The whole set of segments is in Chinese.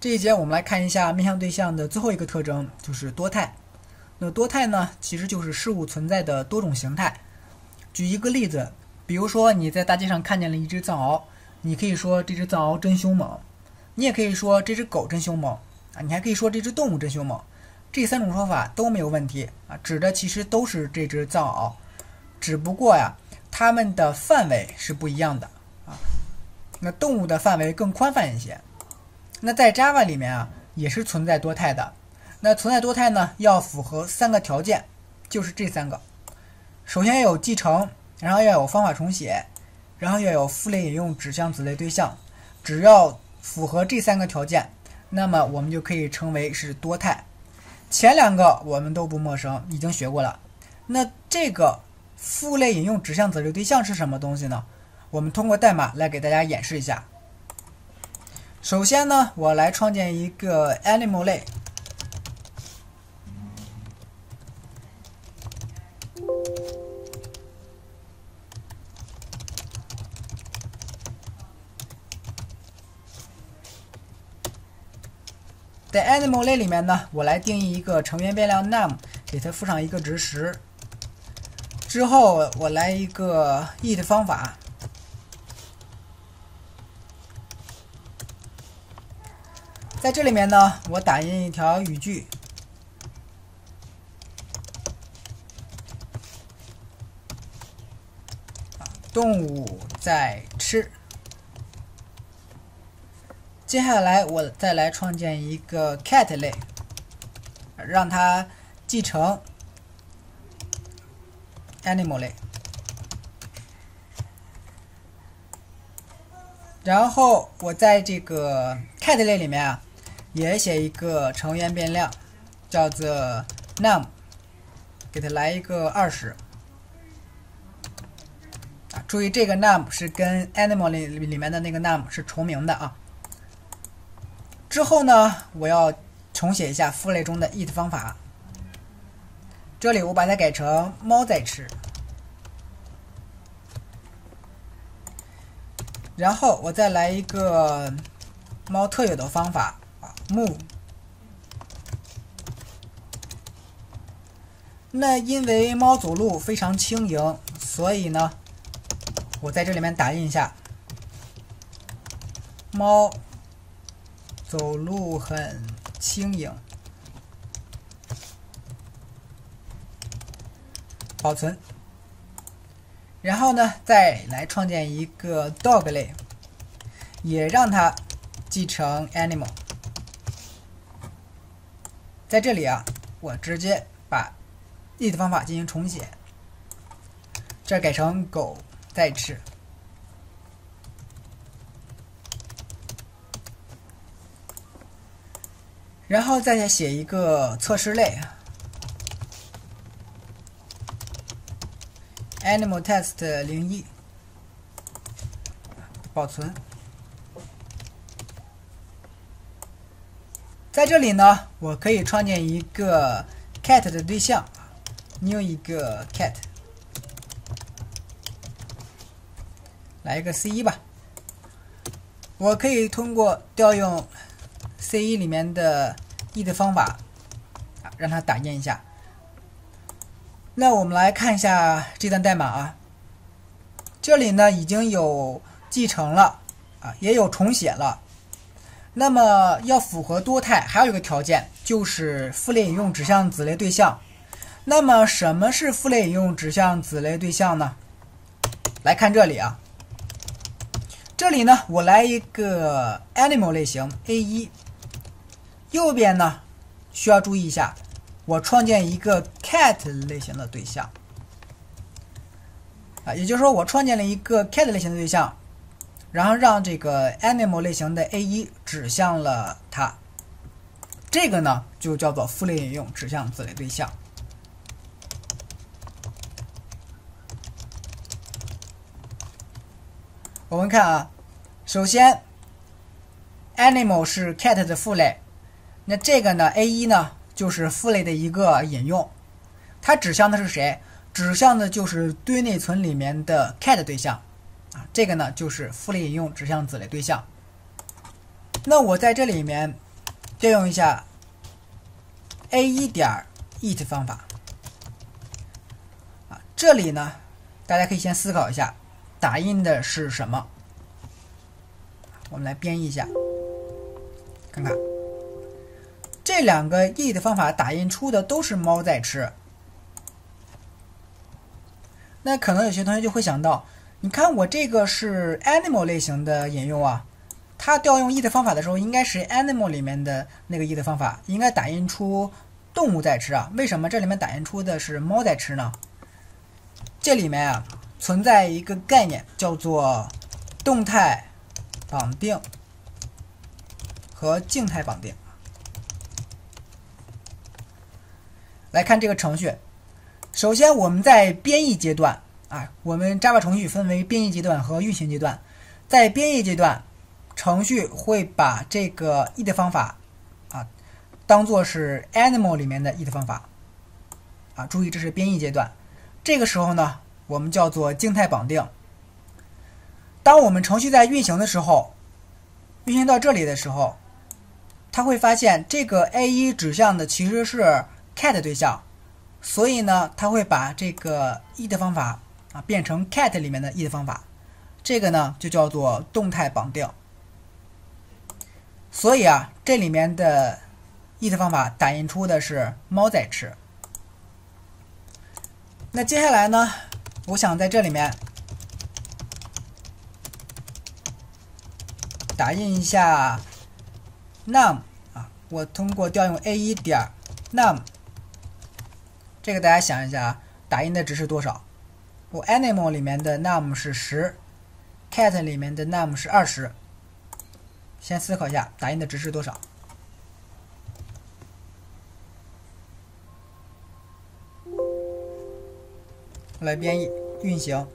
这一节我们来看一下面向对象的最后一个特征，就是多态。那多态呢，其实就是事物存在的多种形态。举一个例子，比如说你在大街上看见了一只藏獒，你可以说这只藏獒真凶猛，你也可以说这只狗真凶猛啊，你还可以说这只动物真凶猛。这三种说法都没有问题啊，指的其实都是这只藏獒，只不过呀，它们的范围是不一样的啊。那动物的范围更宽泛一些。那在 Java 里面啊，也是存在多态的。那存在多态呢，要符合三个条件，就是这三个。首先要有继承，然后要有方法重写，然后要有父类引用指向子类对象。只要符合这三个条件，那么我们就可以称为是多态。前两个我们都不陌生，已经学过了。那这个父类引用指向子类对象是什么东西呢？我们通过代码来给大家演示一下。首先呢，我来创建一个 animal 类。在 animal 类里面呢，我来定义一个成员变量 num，给它赋上一个值十。之后我来一个 eat 方法，在这里面呢，我打印一条语句，动物在吃。接下来我再来创建一个 cat 类，让它继承 animal 类，然后我在这个 cat 类里面啊，也写一个成员变量，叫做 num，给它来一个二十。啊，注意这个 num 是跟 animal 里里面的那个 num 是重名的啊。之后呢，我要重写一下父类中的 eat 方法。这里我把它改成猫在吃，然后我再来一个猫特有的方法，move。那因为猫走路非常轻盈，所以呢，我在这里面打印一下猫。走路很轻盈，保存。然后呢，再来创建一个 dog 类，也让它继承 animal。在这里啊，我直接把 it 方法进行重写，这改成狗在吃。然后再写一个测试类，animal test 零一，保存。在这里呢，我可以创建一个 cat 的对象，new 一个 cat，来一个 c 一吧。我可以通过调用。C 一里面的 E 的方法啊，让它打印一下。那我们来看一下这段代码啊，这里呢已经有继承了啊，也有重写了。那么要符合多态，还有一个条件就是父类引用指向子类对象。那么什么是父类引用指向子类对象呢？来看这里啊，这里呢我来一个 animal 类型 A 一。右边呢，需要注意一下，我创建一个 cat 类型的对象啊，也就是说，我创建了一个 cat 类型的对象，然后让这个 animal 类型的 a 一指向了它，这个呢就叫做父类引用指向子类对象。我们看啊，首先，animal 是 cat 的父类。那这个呢？A 一呢，就是父类的一个引用，它指向的是谁？指向的就是堆内存里面的 cat 对象啊。这个呢，就是父类引用指向子类对象。那我在这里面调用一下 a 一点 it 方法啊，这里呢，大家可以先思考一下，打印的是什么？我们来编译一下，看看这两个 it 方法打印出的都是猫在吃。那可能有些同学就会想到，你看我这个是 animal 类型的引用啊，它调用 it 方法的时候，应该是 animal 里面的那个 it 方法，应该打印出动物在吃啊。为什么这里面打印出的是猫在吃呢？这里面啊存在一个概念叫做动态绑定和静态绑定。来看这个程序。首先，我们在编译阶段啊，我们 Java 程序分为编译阶段和运行阶段。在编译阶段，程序会把这个 it 方法啊当做是 animal 里面的 it 方法啊。注意，这是编译阶段。这个时候呢，我们叫做静态绑定。当我们程序在运行的时候，运行到这里的时候，它会发现这个 a1 指向的其实是 cat 对象。所以呢，它会把这个 it 方法啊变成 cat 里面的 it 方法，这个呢就叫做动态绑定。所以啊，这里面的 it 方法打印出的是猫在吃。那接下来呢，我想在这里面打印一下 num 啊，我通过调用 a 一点 num。这个大家想一下啊，打印的值是多少？我 animal 里面的 num 是十，cat 里面的 num 是二十。先思考一下，打印的值是多少？来编译运行，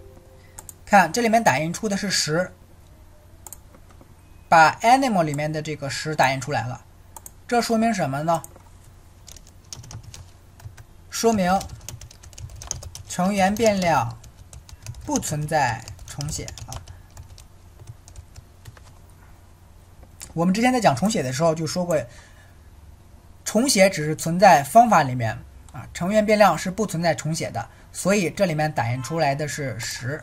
看这里面打印出的是十，把 animal 里面的这个十打印出来了，这说明什么呢？说明成员变量不存在重写啊。我们之前在讲重写的时候就说过，重写只是存在方法里面啊，成员变量是不存在重写的，所以这里面打印出来的是十